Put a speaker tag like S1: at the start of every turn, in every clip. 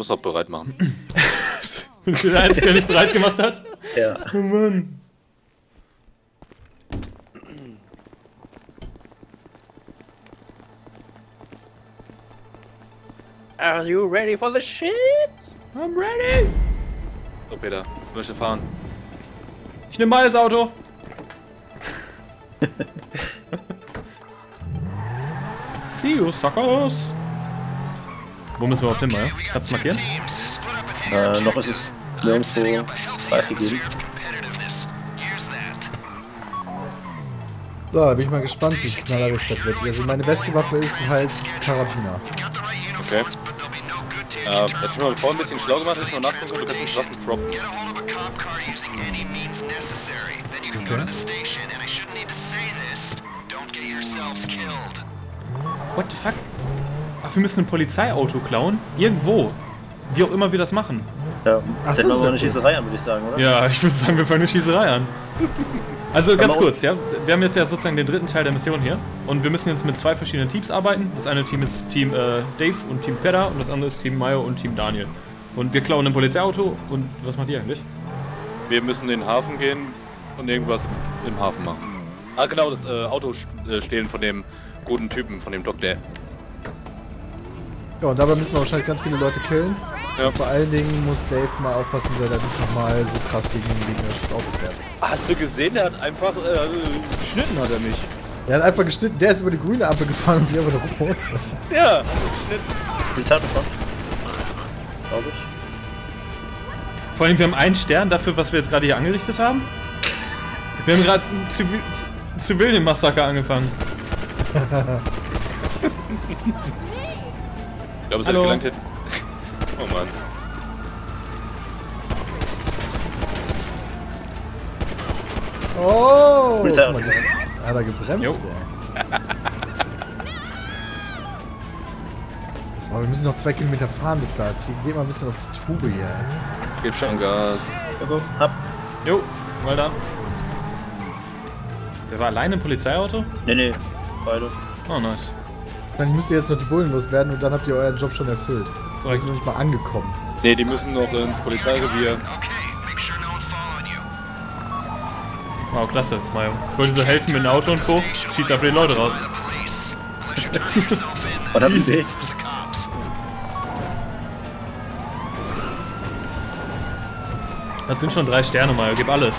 S1: Muss auch bereit machen.
S2: Bin ich der Einzige, der nicht bereit gemacht hat?
S3: Ja.
S2: Oh Mann.
S1: Are you ready for the shit?
S2: I'm ready.
S1: So, Peter, jetzt möchte ich fahren.
S2: Ich nehme mal das Auto. See you, suckers. Wo müssen wir überhaupt hin, Maya? Kannst du markieren?
S3: Äh, noch ist es nirgendwo preisgegeben.
S4: So, da bin ich mal gespannt, wie knallerig das wird. Also meine beste Waffe ist halt Karabiner.
S1: Okay. Äh, hätte ich mal vorhin ein bisschen schlau gemacht, ich mal nachgucken, du kannst nicht Waffen droppen.
S2: What the fuck? Ach, wir müssen ein Polizeiauto klauen? Irgendwo. Wie auch immer wir das machen.
S3: Ja,
S4: Ach,
S3: setzen wir
S4: das ist
S3: mal
S4: ja
S3: eine. Schießerei an, würde ich sagen, oder?
S2: Ja, ich würde sagen, wir fangen eine Schießerei an. Also ganz
S3: Aber-
S2: kurz, ja. Wir haben jetzt ja sozusagen den dritten Teil der Mission hier. Und wir müssen jetzt mit zwei verschiedenen Teams arbeiten. Das eine Team ist Team äh, Dave und Team Pedda und das andere ist Team Mayo und Team Daniel. Und wir klauen ein Polizeiauto und was macht ihr eigentlich?
S1: Wir müssen in den Hafen gehen und irgendwas im Hafen machen. Ah, genau, das äh, Auto äh, stehlen von dem guten Typen, von dem Doktor.
S4: Ja, und dabei müssen wir wahrscheinlich ganz viele Leute killen.
S1: Ja.
S4: Und vor allen Dingen muss Dave mal aufpassen, dass er nicht nochmal so krass gegen ein gegnerisches Auto fährt.
S1: Hast du gesehen, der hat einfach äh, geschnitten hat er mich.
S4: Er hat einfach geschnitten, der ist über die grüne Ampel gefahren und wir über die rote.
S1: Ja,
S3: Viel Zeit bekommen. Glaube ich.
S2: Vor allem, wir haben einen Stern dafür, was wir jetzt gerade hier angerichtet haben. Wir haben gerade ein Zivil Zivilienmassaker angefangen.
S1: ich glaube, es hat
S2: Hallo.
S1: gelangt hätten. Oh Mann.
S4: Oh! Guck mal, das hat er gebremst,
S2: Jo.
S4: ey. Aber wir müssen noch zwei Kilometer fahren bis da. Geht mal ein bisschen auf die Tube hier.
S1: Gib schon Gas.
S3: Go, Hab.
S2: Jo, mal da. Der war alleine im Polizeiauto?
S3: Nee, nee. Beide.
S2: Oh, nice.
S4: Dann müsst ihr jetzt noch die Bullen loswerden und dann habt ihr euren Job schon erfüllt. Wir
S2: Korrekt.
S4: sind noch nicht mal angekommen.
S1: Ne, die müssen noch ins Polizeirevier.
S2: Wow, klasse, Mario. Ich wollte so helfen mit dem Auto und Co. Schieß einfach die Leute raus.
S3: Und hab
S2: Easy.
S3: gesehen.
S2: Das sind schon drei Sterne, Mario. Gib alles.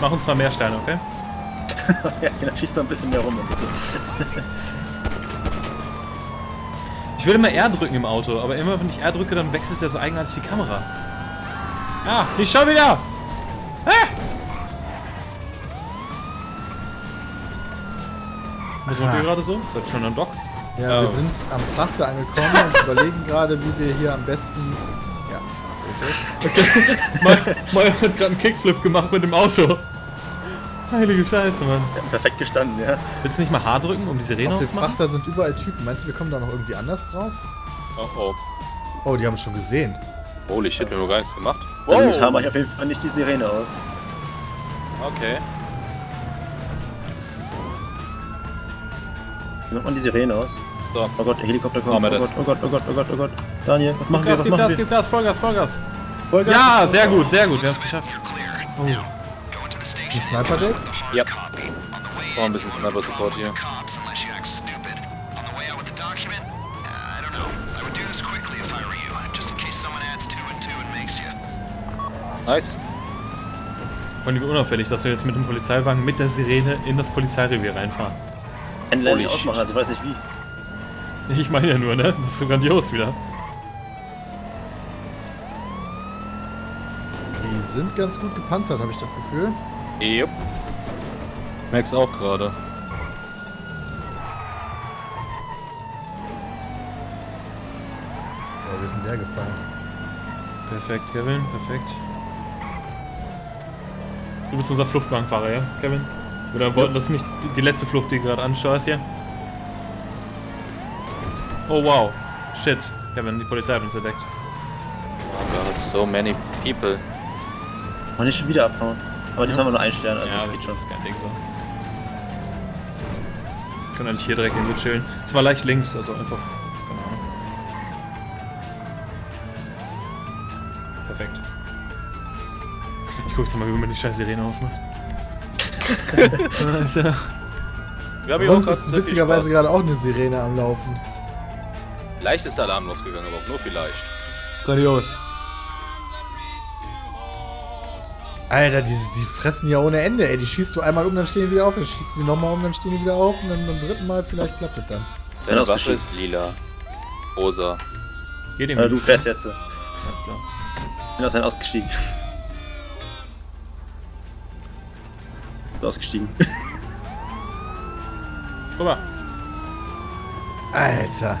S2: Mach uns mal mehr Sterne, okay?
S3: Ja, genau. Schießt noch ein bisschen mehr rum.
S2: Ich will immer R drücken im Auto, aber immer wenn ich R drücke, dann wechselt ja so eigenartig die Kamera. Ah, ich schau wieder! Ah! Was macht ihr gerade so? Seid schon am Dock?
S4: Ja, wir
S1: Oh.
S4: sind am Frachter angekommen und überlegen gerade, wie wir hier am besten. Ja, so durch.
S2: Mal- Mario hat gerade einen Kickflip gemacht mit dem Auto. Heilige Scheiße, Mann.
S3: Ja, perfekt gestanden, ja.
S2: Willst du nicht mal H drücken, um die Sirene
S4: Auf dem? Frachter sind überall Typen. Meinst du, wir kommen da noch irgendwie anders drauf?
S1: Oh oh.
S4: Oh, die haben es schon gesehen.
S1: Holy shit, wir haben noch gar nichts gemacht.
S3: Also mit H mache ich auf jeden Fall nicht die Sirene aus.
S1: Okay.
S3: Wie macht man die Sirene aus?
S1: So.
S3: Oh Gott, der Helikopter kommt.
S1: Wir
S3: oh. Gott, oh Gott, oh Gott, oh Gott, oh Gott. Daniel, was machen wir,
S2: Gas,
S3: was
S2: gib
S3: machen
S2: Gas,
S3: wir?
S2: gib Gas, Vollgas, Vollgas.
S3: Vollgas.
S2: Ja, sehr gut, sehr gut, wir haben es geschafft.
S4: Ein Sniper, Dave?
S1: Ja. Oh, ein bisschen Sniper-Support hier. Nice.
S2: Und wie unauffällig, dass wir jetzt mit dem Polizeiwagen mit der Sirene in das Polizeirevier reinfahren.
S3: Ein Landing
S1: Holy
S3: ausmachen, also ich weiß nicht wie.
S2: Ich meine ja nur, ne? Das ist so grandios wieder.
S4: Die sind ganz gut gepanzert, habe ich das Gefühl.
S1: Yep. Merk's auch gerade.
S4: Ja, wir sind der gefallen.
S2: Perfekt, Kevin, perfekt. Du bist unser Fluchtwagenfahrer, ja, Kevin? Oder wollten das nicht die, letzte Flucht, die du gerade anschaust hier? Oh wow. Shit. Kevin, die Polizei hat uns entdeckt.
S1: Oh Gott, so many people.
S3: Und nicht schon wieder abhauen. Aber diesmal haben wir nur einen Stern, also
S2: ja,
S3: das
S2: das ist kein Ding so. Wir können eigentlich hier direkt irgendwo chillen. Zwar leicht links, also einfach. Keine Ahnung. Perfekt. Ich guck jetzt mal, wie man die scheiß Sirene ausmacht. Alter.
S1: Wir haben
S4: uns ist witzigerweise gerade auch eine Sirene am Laufen.
S1: Leicht ist der Alarm losgegangen, aber auch nur vielleicht.
S2: Grandios.
S4: Alter, die, die fressen ja ohne Ende, ey. Die schießt du einmal um, dann stehen die wieder auf, dann schießt du die nochmal um, dann stehen die wieder auf und dann beim dritten Mal vielleicht klappt es dann.
S1: Deine
S3: Bin
S1: Waffe ist lila. Rosa.
S2: Geh dem
S3: Äh, du fährst jetzt.
S2: Alles klar.
S3: Bin aus deinem ausgestiegen. Bin ausgestiegen.
S2: Rüber.
S4: Alter.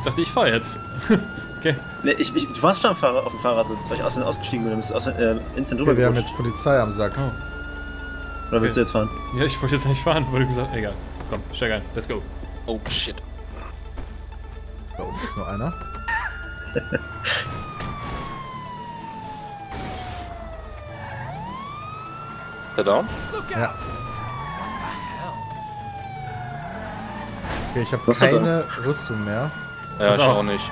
S2: Ich dachte, ich fahr jetzt. okay.
S3: Ne, ich, ich, du warst schon Fahrer, auf dem Fahrersitz, weil ich aus, ausgestiegen bin. Du bist aus, äh, instant
S4: Okay, wir haben jetzt Polizei am Sack.
S2: Oh.
S3: Oder willst du jetzt fahren?
S2: Ja, ich wollte jetzt nicht fahren, wurde gesagt. Egal. Komm, steig ein. Let's go.
S1: Oh shit.
S4: Da unten ist nur einer.
S1: Ist der down?
S4: Ja. Okay, ich habe keine Rüstung mehr.
S1: Ja, ich auch nicht.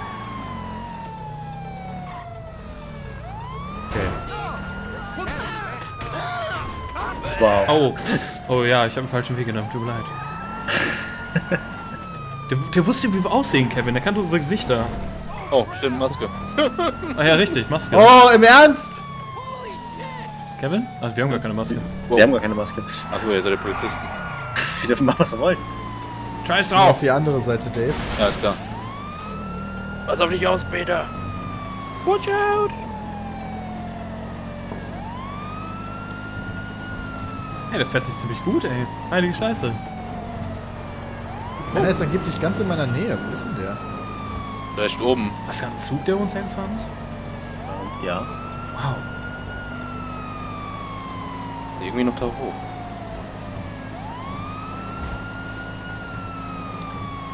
S3: Wow.
S2: Oh. Oh ja, ich habe einen falschen Weg genommen. Tut mir leid. Der, der wusste, wie wir aussehen, Kevin. Der kannte unsere Gesichter.
S1: Oh, stimmt, Maske.
S2: Ah ja, richtig. Maske.
S4: Oh, im Ernst?
S2: Kevin? Ah, wir haben gar keine Maske.
S3: Wir haben gar keine Maske.
S1: Achso, ihr seid die Polizisten.
S3: Wir dürfen machen, was wir wollen.
S2: Scheiß
S4: Auf
S2: drauf!
S4: die andere Seite, Dave.
S1: Ja, ist klar. Pass auf dich aus, Peter. Watch out!
S2: Ey, der fährt sich ziemlich gut, ey. Heilige Scheiße.
S4: Einer ist angeblich ganz in meiner Nähe. Wo ist denn der?
S1: Vielleicht oben.
S2: Was für ein Zug, der uns hergefahren ist?
S3: Ja.
S2: Wow.
S1: Irgendwie noch da hoch.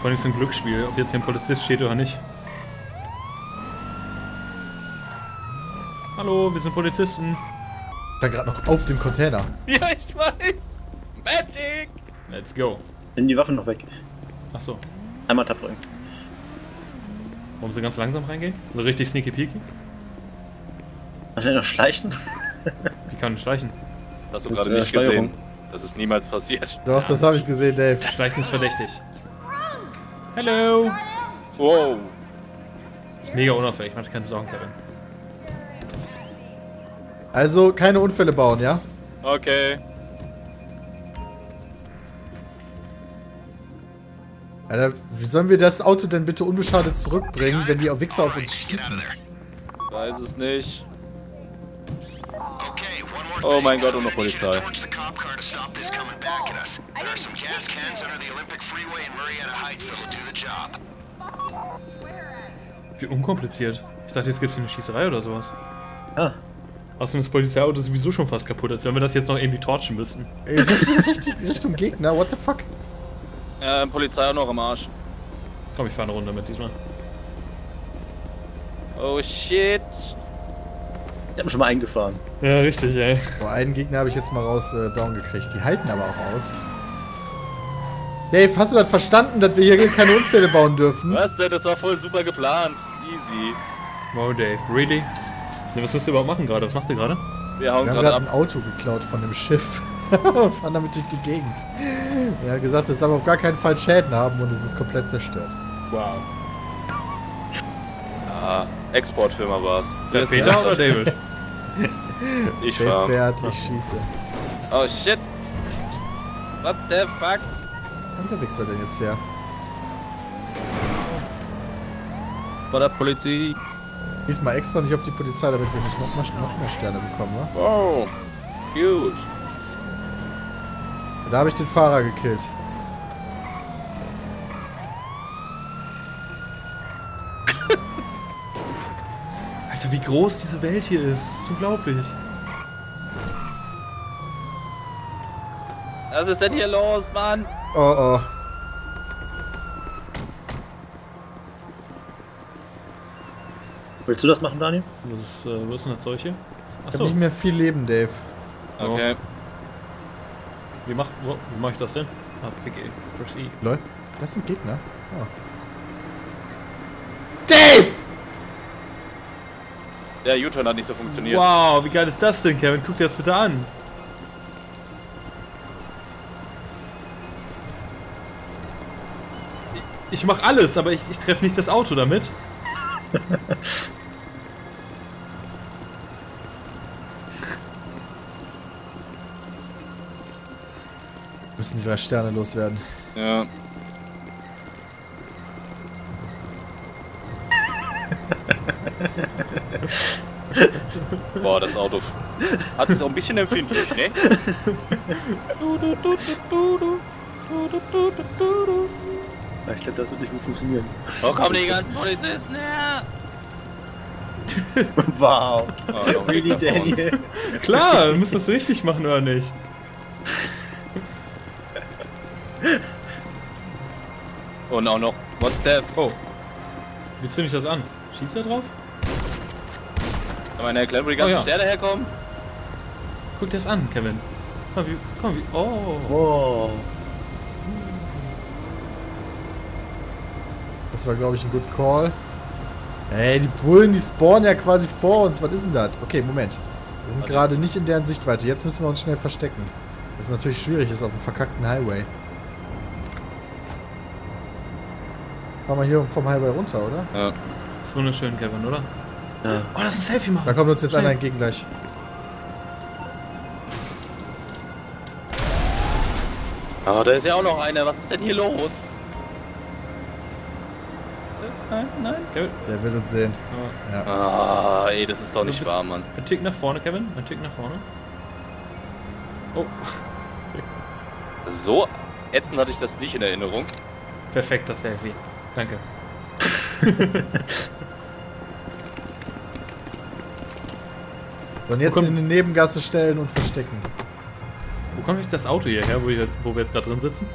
S2: Vor allem ist es ein Glücksspiel, ob jetzt hier ein Polizist steht oder nicht. Hallo, wir sind Polizisten.
S4: Da gerade noch auf dem Container.
S1: Ja, ich weiß. Magic!
S2: Let's go.
S3: Nimm die Waffen noch weg.
S2: Achso.
S3: Einmal Tab drücken.
S2: Warum sie ganz langsam reingehen? So richtig sneaky peeky?
S3: Wahrscheinlich noch schleichen.
S2: Wie kann man schleichen?
S1: Hast du gerade nicht
S3: Steuerung.
S1: gesehen. Das ist niemals passiert.
S4: Doch, das habe ich gesehen, Dave.
S2: Schleichen ist verdächtig. Hello!
S1: Wow.
S2: Ist mega unauffällig, mach dir keine Sorgen, Kevin.
S4: Also, keine Unfälle bauen, ja?
S1: Okay.
S4: Alter, wie sollen wir das Auto denn bitte unbeschadet zurückbringen, wenn die Wichser auf uns schießen?
S1: Weiß es nicht.
S5: Okay, one more
S1: Oh mein Gott, und noch Polizei.
S2: Wie unkompliziert. Ich dachte, jetzt gibt's hier eine Schießerei oder sowas.
S3: Ah.
S2: Außerdem ist das Polizeiauto sowieso schon fast kaputt, als wenn wir das jetzt noch irgendwie torchen müssten.
S4: Ey, ist das wieder richtig Richtung Gegner? What the fuck?
S1: Äh, Polizei auch noch am Arsch.
S2: Komm, ich fahre eine Runde mit diesmal.
S1: Oh shit.
S3: Ich hab mich schon mal eingefahren.
S2: Ja, richtig, ey.
S4: Boah, einen Gegner habe ich jetzt mal raus äh, down gekriegt. Die halten aber auch aus. Dave, hast du das verstanden, dass wir hier keine Unfälle bauen dürfen?
S1: Was denn? Das war voll super geplant. Easy.
S2: Wow, Dave, really? Ne, was müsst ihr überhaupt machen gerade? Was macht ihr gerade?
S1: Wir hauen
S4: Wir haben
S1: gerade
S4: ein. Auto geklaut von dem Schiff und fahren damit durch die Gegend. Er hat gesagt, es darf auf gar keinen Fall Schäden haben und es ist komplett zerstört.
S2: Wow.
S1: Ah, Exportfirma war's.
S2: Der
S4: ist
S2: Peter oder David?
S1: Ich fahr.
S4: fährt, ich schieße.
S1: Oh shit. What the fuck?
S4: Wo kommt der Wichser denn jetzt her?
S1: Bei der Polizei.
S4: Diesmal extra nicht auf die Polizei, damit wir nicht noch, mal- noch mehr Sterne bekommen, wa?
S1: Wow. Huge.
S4: Da habe ich den Fahrer gekillt.
S2: Alter, wie groß diese Welt hier ist. Das ist unglaublich.
S1: Was ist denn hier los, Mann?
S4: Oh oh.
S3: Willst du das machen, Daniel?
S2: Was ist, äh, was ist denn das Zeug hier?
S4: Ich habe
S2: Achso,
S4: nicht mehr viel Leben, Dave.
S1: Okay.
S2: wie mach, wo, wie mach ich das denn? Ah, PG. Proceed.
S4: Lol. Das sind Gegner. Oh. Dave!
S1: Der U-Turn hat nicht so funktioniert.
S2: Wow, wie geil ist das denn, Kevin? Guck dir das bitte an. Ich mach alles, aber ich, ich treffe nicht das Auto damit.
S4: Müssen die drei Sterne loswerden.
S1: Ja. Boah, das Auto hat es auch ein bisschen empfindlich, ne?
S3: Ja, ich glaube, das wird nicht gut funktionieren.
S1: Wo kommen die ganzen Polizisten her?
S3: Wow.
S1: Oh, uns.
S3: Daniel.
S2: Klar, du musst das richtig machen, oder nicht?
S1: Und auch noch, what the...
S2: Oh. Wie zünd ich das an? Schießt er drauf?
S1: Kann man erklären, wo die ganzen
S2: Oh ja.
S1: Sterne herkommen?
S2: Guck dir das an, Kevin. Komm, wie, komm, wie, oh.
S3: Wow.
S4: Das war, glaube ich, ein good call. Ey, die Bullen, die spawnen ja quasi vor uns. Was ist denn das? Okay, Moment. Wir sind
S1: Was
S4: gerade nicht in deren Sichtweite. Jetzt müssen wir uns schnell verstecken. Das ist natürlich schwierig, ist auf dem verkackten Highway. Fahren wir hier vom Highway runter, oder?
S1: Ja.
S2: ist wunderschön, Kevin, oder?
S3: Ja.
S2: Oh, lass ein Selfie machen.
S4: Da kommt uns jetzt
S2: Schnell.
S4: einer entgegen gleich.
S1: Oh, da ist ja auch noch einer. Was ist denn hier los? Nein, nein.
S2: Kevin,
S4: Der wird uns sehen.
S2: oh.
S4: Ja.
S1: Ah, ey, das ist doch nicht wahr, Mann.
S2: ein Tick nach vorne, Kevin. Ein Tick nach vorne. Oh,
S1: So ätzend hatte ich das nicht in Erinnerung.
S2: perfekt, das Selfie. Danke.
S4: Und jetzt in die Nebengasse stellen und verstecken.
S2: Wo kommt eigentlich das Auto hierher, wo, wir jetzt, wo wir jetzt gerade drin sitzen?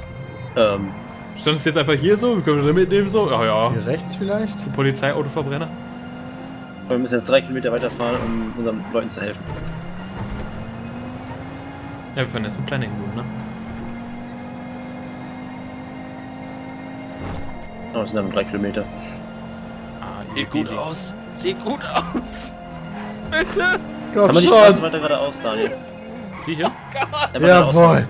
S3: Ähm,
S2: Stand es jetzt einfach hier so? Wir können das mitnehmen so? Ja, ja.
S4: Hier rechts vielleicht?
S2: Polizeiautoverbrenner?
S3: wir müssen jetzt drei Kilometer weiterfahren, um unseren Leuten zu helfen.
S2: Ja, wir fahren jetzt im Planning Room, ne?
S3: Oh, das sind dann drei Kilometer.
S2: Ah,
S1: Sieht gut aus. Sieht gut aus. Bitte.
S4: Komm
S3: die Straße
S4: schon!
S3: weiter geradeaus, Daniel.
S2: Die hier?
S3: Geradeaus.
S4: Jawohl!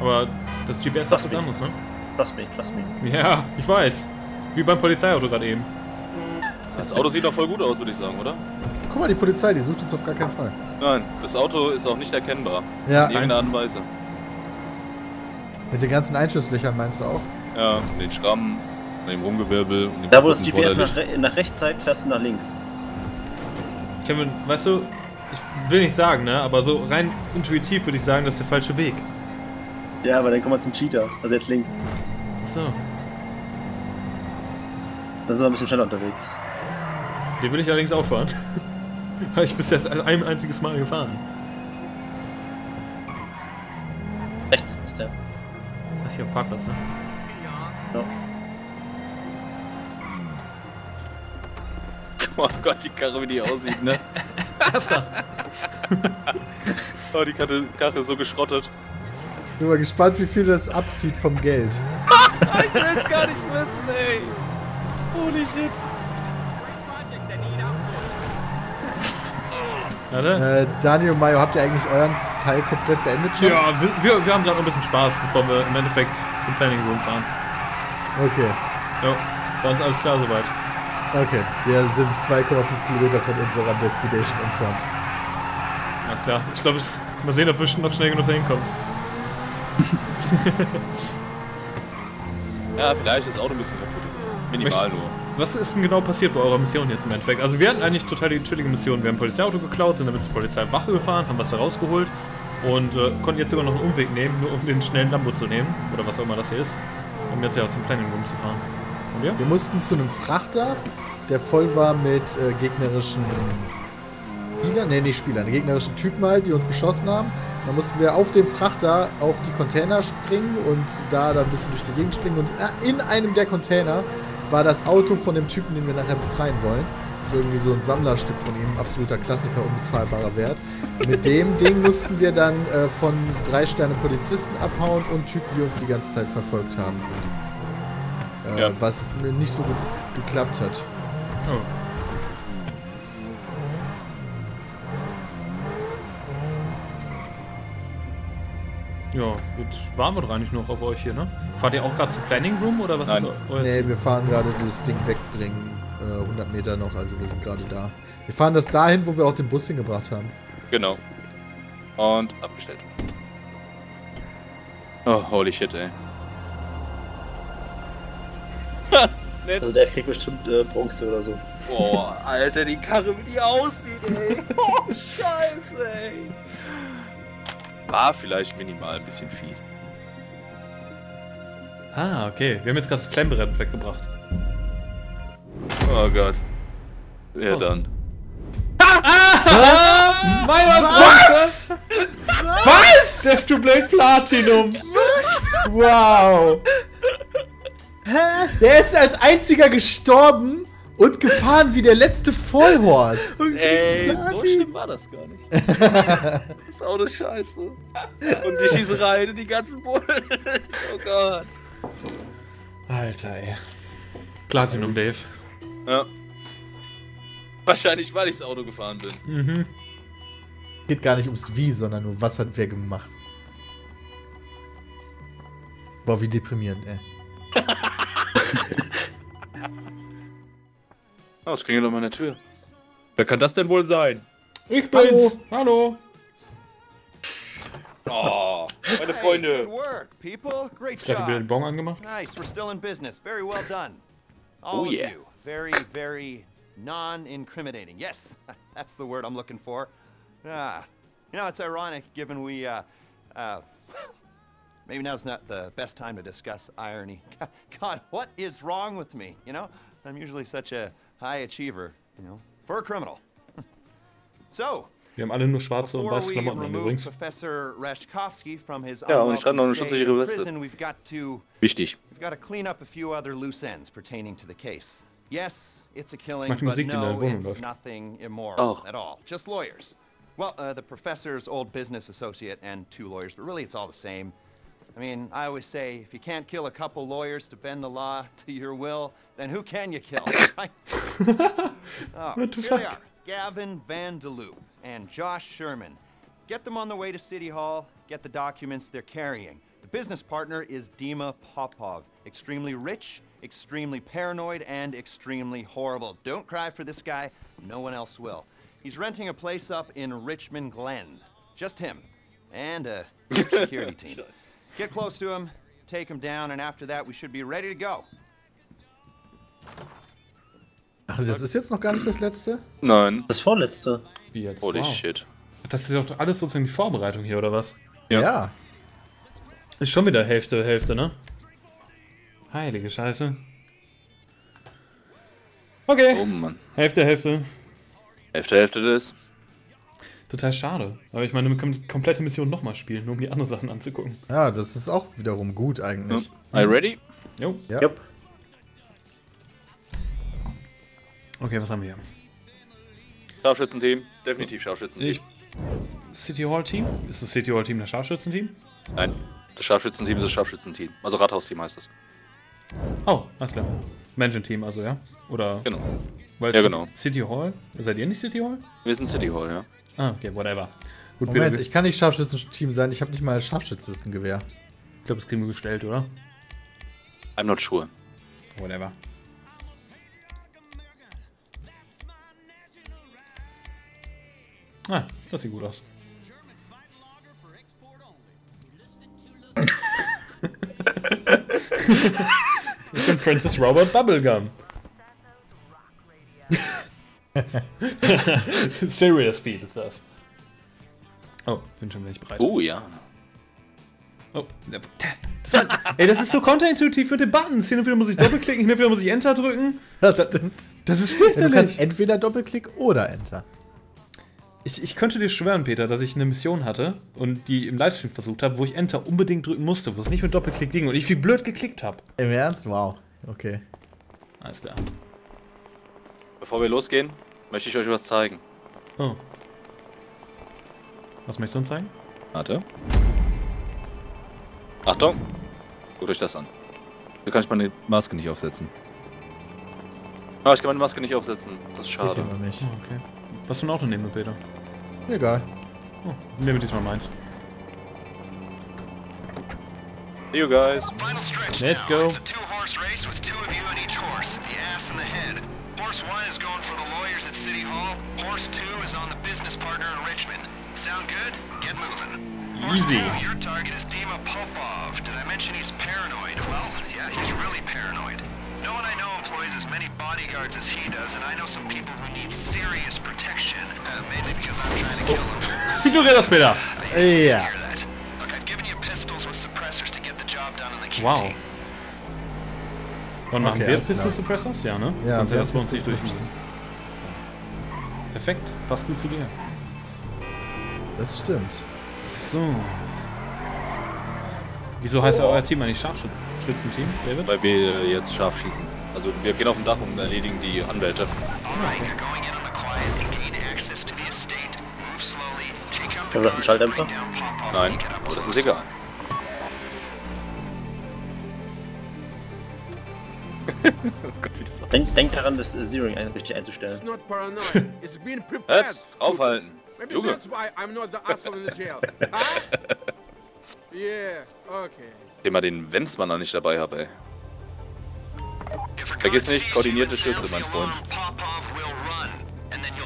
S2: Aber das GPS sagt was anderes, ne?
S3: Trust me, trust me.
S2: Ja, ich weiß. Wie beim Polizeiauto gerade eben.
S1: Das Auto sieht doch voll gut aus, würde ich sagen, oder?
S4: Guck mal, die Polizei, die sucht uns auf gar keinen Fall.
S1: Nein, das Auto ist auch nicht erkennbar.
S4: Ja,
S1: In irgendeiner Art und Weise.
S4: mit den ganzen Einschusslöchern meinst du auch?
S1: Ja, den Schrammen, dem Rumgewirbel und dem
S3: Da, wo das GPS nach, re nach rechts zeigt, fährst du nach links.
S2: Kevin, weißt du, ich will nicht sagen, ne? Aber so rein intuitiv würde ich sagen, das ist der falsche Weg.
S3: Ja, aber dann kommen wir zum Cheater. Also jetzt links.
S2: Achso.
S3: Dann sind wir ein bisschen schneller unterwegs.
S2: Den will ich allerdings auch fahren. Habe ich bis jetzt ein einziges Mal gefahren.
S3: Rechts ist der.
S2: Das ist hier am Parkplatz, ne?
S3: Ja.
S1: Oh Gott, die Karre, wie die aussieht, ne?
S2: Erster.
S1: Oh, die Karre, Karre ist so geschrottet.
S4: Ich bin mal gespannt, wie viel das abzieht vom Geld.
S1: Ich will's gar nicht wissen, ey. Holy shit.
S2: Warte.
S4: Äh, Daniel und Mayo, habt ihr eigentlich euren Teil komplett beendet schon?
S2: Ja, wir, wir, wir haben gerade noch ein bisschen Spaß, bevor wir im Endeffekt zum Planning Room fahren.
S4: Okay,
S2: Ja, war uns alles klar soweit.
S4: Okay. Wir sind 2,5 Kilometer von unserer Destination entfernt.
S2: Alles klar. Ich glaube, mal sehen, ob wir noch schnell genug dahin kommen.
S1: Ja, vielleicht ist das Auto ein bisschen kaputt. Minimal nur.
S2: Was ist denn genau passiert bei eurer Mission jetzt im Endeffekt? Also wir hatten eigentlich total die chillige Mission. Wir haben ein Polizeiauto geklaut, sind damit zur Polizeiwache gefahren, haben was da rausgeholt und äh, konnten jetzt sogar noch einen Umweg nehmen, nur um den schnellen Lambo zu nehmen. Oder was auch immer das hier ist. Um jetzt ja zum Planning Room zu fahren. Und ja?
S4: Wir mussten zu einem Frachter, der voll war mit äh, gegnerischen Spielern, nee, nicht Spielern, gegnerischen Typen halt, die uns beschossen haben. Dann mussten wir auf dem Frachter auf die Container springen und da dann ein bisschen durch die Gegend springen. Und äh, in einem der Container war das Auto von dem Typen, den wir nachher befreien wollen. ist irgendwie so ein Sammlerstück von ihm, absoluter Klassiker, unbezahlbarer Wert. Mit dem Ding mussten wir dann äh, von drei Sterne Polizisten abhauen und Typen, die uns die ganze Zeit verfolgt haben. Äh,
S1: Ja.
S4: Was nicht so gut geklappt hat.
S2: Oh. Ja, jetzt warten wir doch eigentlich noch auf euch hier, ne? Fahrt ihr auch gerade zum Planning Room oder was
S1: Nein.
S2: ist euer
S4: Nee, wir fahren gerade das Ding wegbringen. Äh, 100 Meter noch, also wir sind gerade da. Wir fahren das dahin, wo wir auch den Bus hingebracht haben.
S1: Genau. Und abgestellt. Oh, holy shit, ey.
S3: Also der kriegt bestimmt äh, Bronze oder so.
S1: Boah, Alter, die Karre, wie die aussieht, ey. Oh, scheiße, ey. War vielleicht minimal ein bisschen fies.
S2: Ah, okay. Wir haben jetzt gerade das Klemmbrett weggebracht.
S1: Oh Gott. Ja,
S2: Oh.
S1: dann.
S2: Mein Was? Was? Death to Blade Platinum. Wow.
S4: Der ist als einziger gestorben und gefahren wie der letzte Vollhorst.
S1: Ey, so schlimm war das gar nicht. das Auto ist scheiße. Und die Schießereien und die ganzen Bullen. Oh Gott.
S2: Alter, ey. Platinum, Dave.
S1: Ja. Wahrscheinlich, weil ich das Auto gefahren bin.
S2: Mhm.
S4: Geht gar nicht ums Wie, sondern nur was hat wer gemacht. Boah, wie deprimierend, ey.
S1: Oh, es klingelt an meiner Tür. Wer kann das denn wohl sein?
S2: Ich bin's. Hallo.
S1: Oh, meine
S6: Hey,
S1: Freunde.
S6: good work, people. Great
S2: Ich hatte wieder den
S6: job.
S2: Bon angemacht.
S6: Nice, we're still in business. Very well done. All
S1: Oh,
S6: of
S1: yeah.
S6: you. Very, very non-incriminating. Yes, that's the word I'm looking for. Ah, you know, it's ironic given we, uh, uh, maybe now's not the best time to discuss irony. God, what is wrong with me? You know, I'm usually such a high achiever, you know, for a criminal. so,
S2: Wir haben alle nur schwarze und
S6: before
S2: weiße
S6: we
S2: Klamotten an
S6: remove
S2: übrigens.
S6: Professor Rashkovsky from his
S1: Ja, und ich schreibe noch eine
S6: unwelcome stay
S1: schutzsichere
S6: in
S1: Weste.
S6: prison, we've got to
S1: Wichtig.
S6: we've got to clean up a few other loose ends pertaining to the case. Yes, it's a killing, but
S2: Musik, die in deiner
S6: no, it's nothing immoral
S1: Oh.
S6: at all. Just lawyers. Well, uh, the professor's old business associate and two lawyers, but really it's all the same. I mean, I always say, if you can't kill a couple lawyers to bend the law to your will, then who can you kill? right? oh,
S2: What the
S6: here
S2: fuck?
S6: they are. Gavin Van Der and Josh Sherman. Get them on the way to City Hall, get the documents they're carrying. The business partner is Dima Popov. Extremely rich, extremely paranoid, and extremely horrible. Don't cry for this guy, no one else will. He's renting a place up in Richmond Glen. Just him. And a security team. Get close to him, take him down, and after that, we should be ready to go.
S4: Ach, das ist jetzt noch gar nicht das letzte?
S1: Nein.
S3: Das vorletzte.
S2: Wie jetzt?
S1: Holy
S2: Wow.
S1: shit.
S2: Das ist doch alles sozusagen die Vorbereitung hier, oder was?
S1: Ja.
S2: Ist schon wieder Hälfte, Hälfte, ne? Heilige Scheiße. Okay.
S1: Oh Mann.
S2: Hälfte, Hälfte.
S1: Hälfte, Hälfte des.
S2: Total schade. Aber ich meine, wir können die komplette Mission nochmal spielen, nur um die anderen Sachen anzugucken.
S4: Ja, das ist auch wiederum gut eigentlich.
S1: Are you ready?
S2: Jo.
S4: Ja.
S3: Jupp.
S2: Okay, was haben wir hier?
S1: Scharfschützenteam. Definitiv Scharfschützenteam.
S2: Ich. City Hall Team? Ist das City Hall Team das Scharfschützenteam?
S1: Nein. Das Scharfschützenteam ist das Scharfschützenteam. Also Rathausteam heißt das.
S2: Oh, alles klar. Mansion Team also, ja? Oder?
S1: Genau.
S2: Weil
S1: Ja, genau.
S2: City Hall? Seid ihr nicht City Hall?
S1: Wir sind City Hall, ja.
S2: Ah, okay, whatever. Gut,
S4: Moment,
S2: bitte,
S4: ich kann nicht Scharfschützenteam sein, ich habe nicht mal Scharfschützengewehr.
S2: ich glaube, das kriegen wir gestellt, oder?
S1: I'm not sure.
S2: Whatever. Ah, das sieht gut aus. ich bin Princess Robot Bubblegum. Serious Speed ist das. Oh, bin schon gleich bereit.
S1: Oh ja.
S2: Oh, das war, ey, das ist so kontraintuitiv mit den Buttons. Hin und wieder muss ich doppelklicken, hin und wieder muss ich Enter drücken.
S4: Das stimmt.
S2: Das ist
S4: Ja, du
S2: fürchterlich.
S4: kannst entweder Doppelklick oder Enter.
S2: Ich, ich könnte dir schwören, Peter, dass ich eine Mission hatte und die im Livestream versucht habe, wo ich Enter unbedingt drücken musste, wo es nicht mit Doppelklick ging und ich wie blöd geklickt habe.
S4: Im Ernst? Wow. Okay.
S2: Alles klar.
S1: Bevor wir losgehen, möchte ich euch was zeigen.
S2: Oh. Was möchtest du uns zeigen?
S1: Warte. Achtung! Guckt euch das an. So kann ich meine Maske nicht aufsetzen. Ah, ich kann meine Maske nicht aufsetzen. Das ist
S4: Ich
S1: schade.
S4: immer nicht.
S2: Oh, okay. Was für ein Auto nehmen wir, Peter?
S4: Egal.
S2: Oh, nehmen wir diesmal meins.
S1: See you guys.
S2: Let's go.
S5: It's a two-horse race with two of you in each horse, the ass and the head. Horse one is going for the lawyers at City Hall. Horse two is on the business partner in Richmond. Sound good? Get moving. Horse
S2: Easy.
S5: two, your target is Dima Popov. Did I mention he's paranoid? Well, yeah, he's really paranoid. No one I know employs as many bodyguards as he does, and I know some people who need serious protection. Uh, mainly because I'm trying to kill him.
S2: Ignorier das, Peter!
S5: I hate
S4: Ja.
S5: to hear that. Look, I've given you pistols with suppressors to get the job done in the QT.
S2: Wow. Und machen
S4: Okay,
S2: wir jetzt. Pistol Suppressors? Ja, ne?
S4: Ja,
S2: Sonst hätten wir uns nicht durchgezogen. Perfekt, passt gut zu dir.
S4: Das stimmt.
S2: So. Wieso heißt euer Team eigentlich Scharfschützenteam, David?
S1: Weil wir jetzt scharf schießen. Also wir gehen auf dem Dach und erledigen die Anwälte.
S5: Alright, you're going in on the quiet and gain access to the estate. Move slowly, take out the
S3: Haben wir noch einen
S5: guards,
S3: Schalldämpfer?
S1: Nein, aber das ist egal. Oh Gott, wie das aussieht.
S3: Denk, denk daran, das äh, Zeroing ein, richtig einzustellen.
S1: Jetzt, aufhalten.
S7: Maybe
S1: Junge.
S7: that's why I'm not the asshole in the jail. Huh? Yeah, okay.
S1: Den mal den Wenzmann nicht dabei habe, ey. Vergiss nicht, koordinierte Schüsse, mein Freund.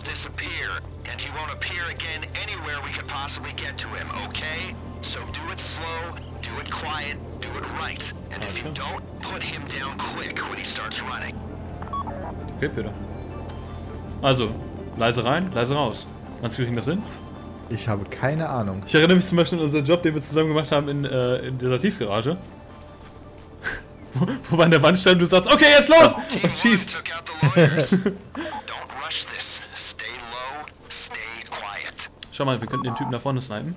S5: Will disappear. And he won't appear again anywhere we could possibly get to him, okay? So do it slow, do it quiet, do it right. And if you don't, put him down quick when he starts running.
S2: Okay, Peter. Also, leise rein, leise raus. Meinst du, wir kriegen das hin?
S4: Ich habe keine Ahnung.
S2: Ich erinnere mich zum Beispiel an unseren Job, den wir zusammen gemacht haben in, äh, in dieser Tiefgarage. wo, wo wir an der Wand standen und du sagst, okay, jetzt los! Und schießt. Schau mal, wir könnten den Typen da vorne snipen.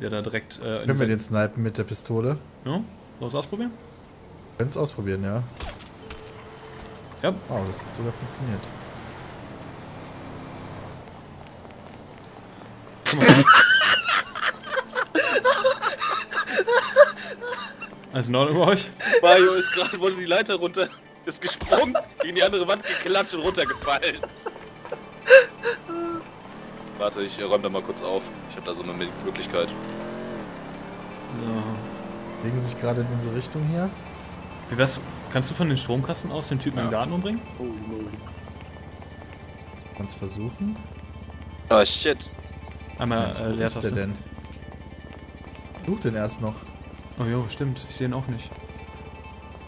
S2: Der da direkt äh, in
S4: Können wir den snipen mit der Pistole?
S2: Ja? Sollen wir es ausprobieren?
S4: Können es ausprobieren, ja.
S2: Ja.
S4: Wow, das hat sogar funktioniert.
S2: Alles in Ordnung bei euch?
S1: Mario ist gerade, wurde die Leiter runter, ist gesprungen, gegen die andere Wand geklatscht und runtergefallen. Warte, ich räume da mal kurz auf. Ich habe da so eine Möglichkeit.
S2: So.
S4: Legen sich gerade in unsere Richtung hier.
S2: Wie wär's? Kannst du von den Stromkasten aus den Typen im Garten umbringen?
S4: Kannst versuchen.
S1: Ah, shit.
S2: Einmal äh,
S4: wo ist der denn? Such den erst noch.
S2: Oh jo, stimmt. Ich sehe ihn auch nicht.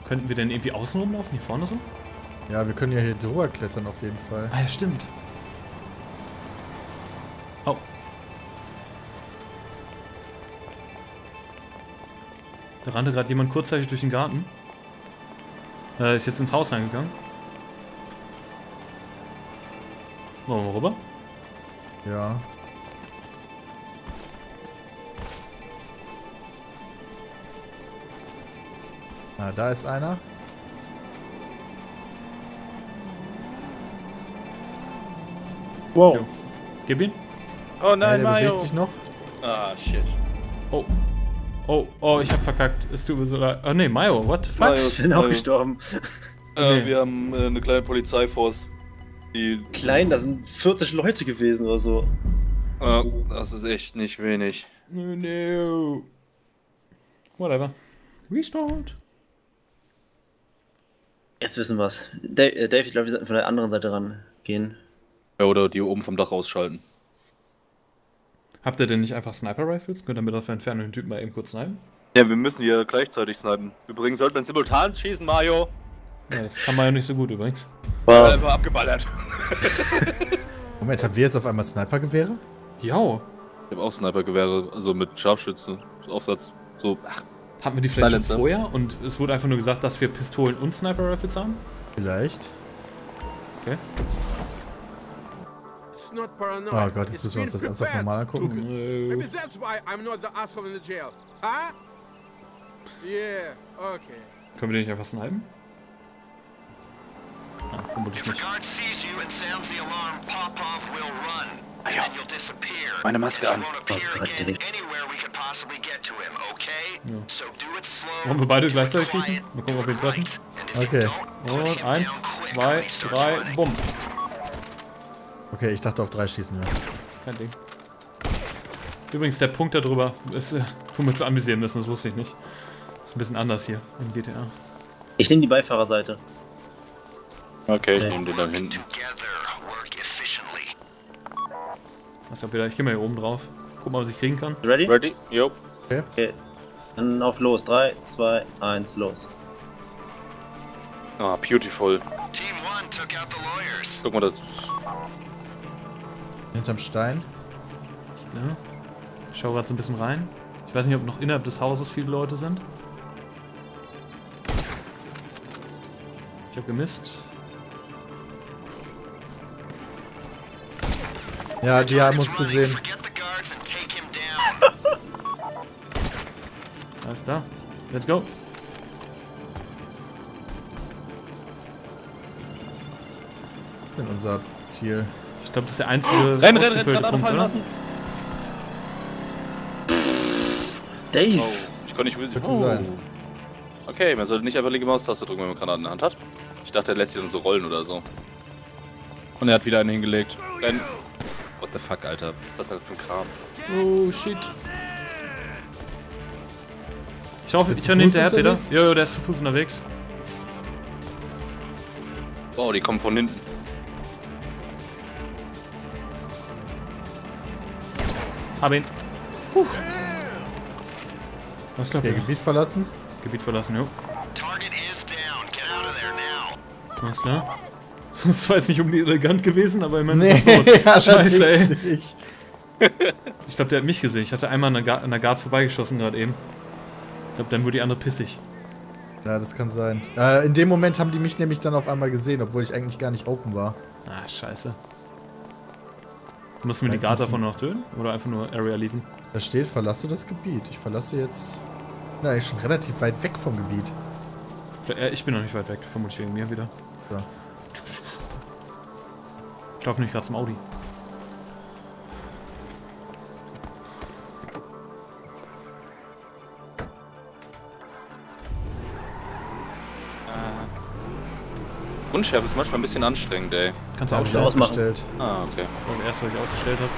S2: Könnten wir denn irgendwie außen rumlaufen? Hier vorne so?
S4: Ja, wir können ja hier drüber klettern auf jeden Fall.
S2: Ah ja, stimmt. Oh. Da rannte gerade jemand kurzzeitig durch den Garten. Äh, ist jetzt ins Haus reingegangen. Wollen wir mal rüber?
S4: Ja. Na, da ist einer.
S3: Wow.
S2: Jo. Gib ihn.
S1: Oh
S4: Ja,
S1: nein,
S4: der
S1: Mario.
S4: bewegt sich noch.
S1: Ah, shit.
S2: Oh. Oh, oh, ich hab verkackt. Es tut mir so leid. Oh ne, Mayo, what the fuck?
S1: Mario
S3: Ich bin auch gestorben.
S1: Äh,
S2: Okay.
S1: Wir haben äh, eine kleine Polizeiforce. Die.
S3: Klein, da sind 40 Leute gewesen oder so.
S1: Äh, das ist echt nicht wenig.
S2: No, no. Whatever. Restart.
S3: Jetzt wissen wir's. Dave, äh, Dave ich glaube, wir sollten von der anderen Seite rangehen.
S1: Ja, oder die oben vom Dach ausschalten.
S2: Habt ihr denn nicht einfach Sniper-Rifles? Könnt ihr mit auf der Entfernung den Typen mal eben kurz snipen?
S1: Ja, wir müssen hier gleichzeitig snipen. Übrigens sollten wir simultan schießen, Mario.
S2: Ja, das kann man ja nicht so gut übrigens.
S1: Wow. Einfach abgeballert.
S4: Moment, haben wir jetzt auf einmal Snipergewehre?
S2: Jo.
S1: Ich habe auch Snipergewehre, also mit Scharfschützen, Aufsatz. So, ach,
S2: Hatten wir die vielleicht schon
S1: Silencer.
S2: vorher und es wurde einfach nur gesagt, dass wir Pistolen und Sniper-Rifles haben?
S4: Vielleicht.
S2: Okay.
S7: It's not paranoid.
S4: Oh Gott, jetzt
S7: It's
S4: müssen wir uns
S7: been
S4: das ernsthaft
S7: prepared,
S4: nochmal angucken.
S7: stupid.
S2: No.
S7: Maybe that's why I'm not the asshole in the jail. Huh? Yeah, okay.
S2: Können wir den nicht einfach snipen? Ah, vermutlich
S5: If the
S2: nicht.
S5: guard sees you and sounds the alarm, Popov will run. And then you'll disappear.
S1: Meine Maske an.
S5: you won't appear
S3: Oh, Gott,
S5: again
S3: Erik.
S5: anywhere we could possibly get to him, okay? So do it slow.
S2: Wollen wir beide gleichzeitig schießen? Mal gucken, ob wir ihn treffen.
S4: Okay.
S2: Und eins, zwei, drei, bumm.
S4: Okay, ich dachte auf drei schießen wir.
S2: Kein Ding. Übrigens, der Punkt da drüber ist, äh, womit wir anvisieren müssen, das wusste ich nicht. Ist ein bisschen anders hier im GTA.
S3: Ich nehme die Beifahrerseite.
S1: Okay, ich
S3: Okay.
S1: nehme den da hinten.
S2: Was hab wieder? Ich geh mal hier oben drauf. Guck mal, was ich kriegen kann.
S3: Ready?
S1: Ready? Jo.
S3: Okay. Dann auf los. 3, 2, 1, los.
S1: Ah, beautiful.
S5: Team 1 took out the lawyers.
S1: Guck mal, das.
S4: Hinterm Stein.
S2: Ja. Ich schau gerade so ein bisschen rein. Ich weiß nicht, ob noch innerhalb des Hauses viele Leute sind. Ich hab gemisst.
S4: Ja, die haben uns gesehen.
S2: Alles klar. Let's go.
S4: In unser Ziel.
S2: Ich glaube, das ist der einzige
S1: Renn, renn, renn, Granate fallen lassen.
S3: Dave!
S1: Oh, ich konnte nicht.
S4: Könnte
S1: Oh.
S4: sein.
S1: Okay, man sollte nicht einfach linke Maustaste drücken, wenn man Granaten in der Hand hat. Ich dachte, er lässt sie dann so rollen oder so. Und er hat wieder einen hingelegt. Renn. What the fuck, Alter? Was ist das denn für ein Kram?
S2: Oh, shit. Ich hoffe, ich renne hinterher, Peter.
S4: unterwegs?
S2: Jo, jo, der ist zu Fuß unterwegs.
S1: Oh, die kommen von hinten.
S2: Hab ihn. Puh. Was
S4: Okay,
S2: ja.
S4: Gebiet verlassen.
S2: Gebiet verlassen, jo. Alles klar. Das war jetzt nicht unbedingt elegant gewesen, aber immerhin
S4: Nee,
S2: ist los. Scheiße,
S4: allerdings
S2: ey.
S4: nicht.
S2: Ich glaube, der hat mich gesehen. Ich hatte einmal an der, Guard, an der Guard vorbeigeschossen gerade eben. Ich glaube, dann wurde die andere pissig.
S4: Ja, das kann sein. Äh, in dem Moment haben die mich nämlich dann auf einmal gesehen, obwohl ich eigentlich gar nicht open war.
S2: Ah, scheiße. Müssen wir die Guard
S4: müssen-
S2: davon noch töten? Oder einfach nur Area leaven?
S4: Da steht, verlasse das Gebiet. Ich verlasse jetzt... Na, ich schon relativ weit weg vom Gebiet.
S2: Äh, ich bin noch nicht weit weg, vermutlich wegen mir wieder.
S4: Ja.
S2: Ich laufe nicht gerade zum Audi.
S1: Unschärfe ist manchmal ein bisschen anstrengend, ey.
S2: Kannst du auch
S4: wieder ausgestellt.
S1: Ah, okay.
S2: Das erste, was ich ausgestellt habe.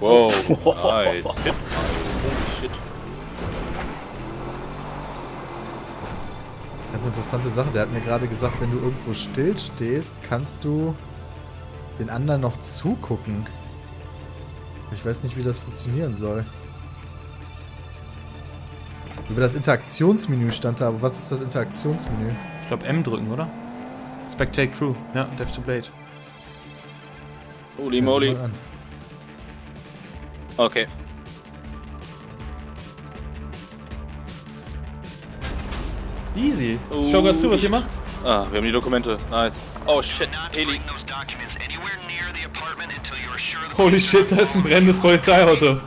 S1: Wow, nice. Hit.
S4: Interessante Sache. Der hat mir gerade gesagt, wenn du irgendwo still stehst, kannst du den anderen noch zugucken. Ich weiß nicht, wie das funktionieren soll. Über das Interaktionsmenü stand da, aber was ist das Interaktionsmenü?
S2: Ich glaube M drücken, oder? Spectate Crew. Ja, Death to Blade.
S1: Holy moly. Okay.
S2: Easy. Ich schau grad zu, was ihr macht.
S1: Ah, wir haben die Dokumente. Nice. Oh shit, Heli.
S2: Holy shit, da ist ein brennendes Polizeiauto.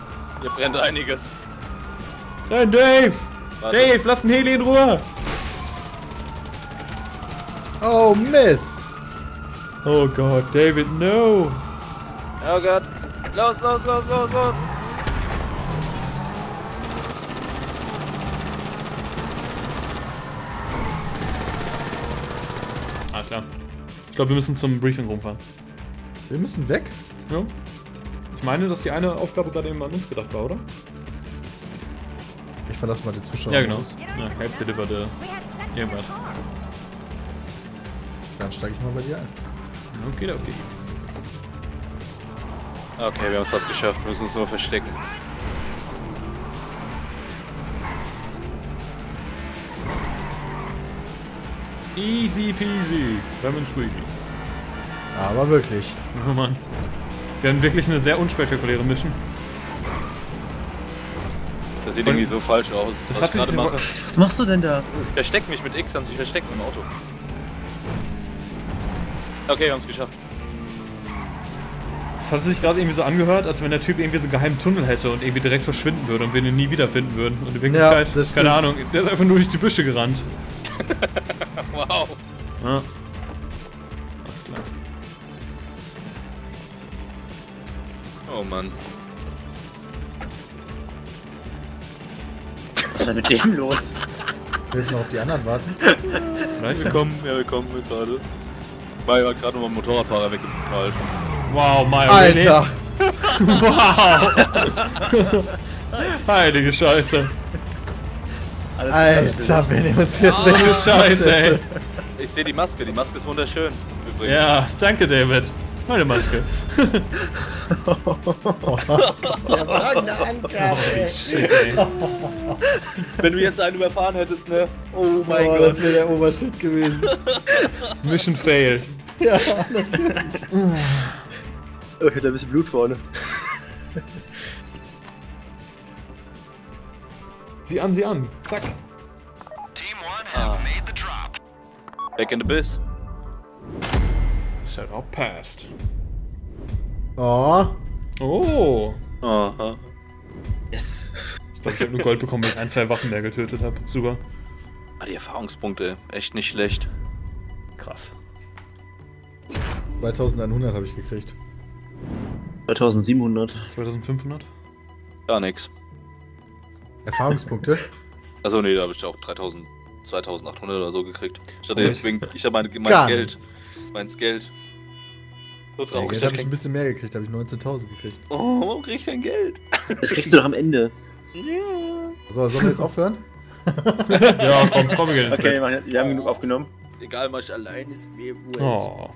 S1: Hier brennt einiges.
S2: Nein, Dave!
S1: Warte.
S2: Dave, lass den Heli in Ruhe!
S4: Oh, Miss!
S2: Oh Gott, David, no!
S1: Oh Gott. Los, los, los, los, los.
S2: Ich glaube, wir müssen zum Briefing rumfahren.
S4: Wir müssen weg.
S2: Ja. Ich meine, dass die eine Aufgabe gerade eben an uns gedacht war, oder?
S4: Ich verlasse mal die Zuschauer.
S2: Ja, genau.
S4: raus.
S2: Ja, Help deliver the... Irgendwas.
S4: Dann steige ich mal bei dir ein.
S2: Okay, okay.
S1: Okay, wir haben es fast geschafft. Wir müssen uns nur verstecken.
S2: Easy peasy. Lemon squeezy.
S4: Aber wirklich.
S2: Oh Mann. Wir haben wirklich eine sehr unspektakuläre Mission.
S1: Das sieht irgendwie so falsch aus.
S2: Das
S1: was
S2: hat
S1: ich mache.
S3: Was machst du denn da?
S1: Versteck mich mit X, kannst du dich verstecken im Auto. Okay, wir haben es geschafft.
S2: Es hat sich gerade irgendwie so angehört, als wenn der Typ irgendwie so einen geheimen Tunnel hätte und irgendwie direkt verschwinden würde und wir ihn nie wiederfinden würden. Und in Wirklichkeit,
S4: das
S2: keine. Ahnung, der ist einfach nur durch die Büsche gerannt.
S1: Wow.
S2: Ja. Alles klar.
S1: Oh Mann.
S3: Was war mit dem los?
S4: Willst du noch auf die anderen warten?
S2: Vielleicht.
S1: Wir kommen, ja, wir kommen gerade. Mario hat gerade noch mal einen Motorradfahrer weggeknallt.
S2: Wow, Mario.
S4: Alter!
S2: Wow! Heilige Scheiße.
S3: Alles
S4: Alter, wir nehmen uns jetzt weg.
S2: Heilige Scheiße, ey.
S1: Ich sehe die Maske, die Maske ist wunderschön. Übrigens.
S2: Ja, danke, David. Meine Maske. Shit, ey.
S1: Wenn du jetzt einen überfahren hättest, ne? Oh mein
S4: Boah,
S1: Gott.
S4: das wäre der Obershit gewesen.
S2: Mission failed.
S4: ja, natürlich.
S3: Oh, ich hatte ein bisschen Blut vorne.
S2: Sieh an, sieh an. Zack.
S5: Team one have made the drop.
S1: Back in the Biss.
S2: Set up passed.
S4: Oh,
S2: Oh.
S1: Aha.
S3: Yes.
S2: Ich glaube, ich habe nur Gold bekommen, wenn ich ein, zwei Waffen mehr getötet habe. Super.
S1: Ah, die Erfahrungspunkte, echt nicht schlecht.
S2: Krass.
S4: 2100 habe ich gekriegt.
S3: 2700.
S2: 2500?
S1: Gar nix.
S4: Erfahrungspunkte?
S1: Also nee, da habe ich auch 3000, 2800 oder so gekriegt. Ich hatte,
S2: Echt?
S1: wegen, ich habe mein, mein Geld. Meins Geld. So
S4: Ja,
S1: traurig.
S4: Geld
S1: dass
S4: habe ich
S1: ich
S4: ein bisschen mehr gekriegt, habe ich 19.000 gekriegt.
S1: oh, warum krieg ich kein Geld?
S3: Das kriegst du doch am Ende.
S4: So, sollen wir jetzt aufhören?
S2: Ja, komm, komm, wir gehen
S3: Okay, wir haben genug aufgenommen.
S1: Egal, mach ich allein, ist mir wurscht.
S2: Oh.